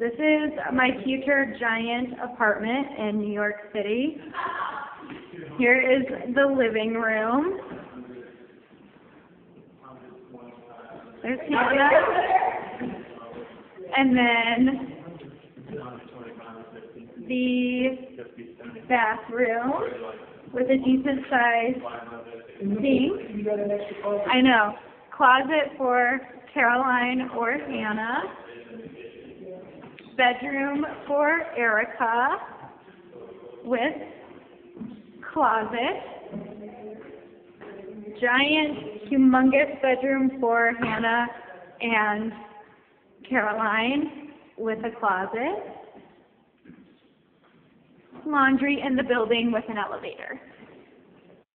This is my future giant apartment in New York City. Here is the living room. There's Hannah. And then the bathroom with a decent sized sink. I know. Closet for Caroline or Hannah. Bedroom for Erica with closet. Giant, humongous bedroom for Hannah and Caroline with a closet. Laundry in the building with an elevator.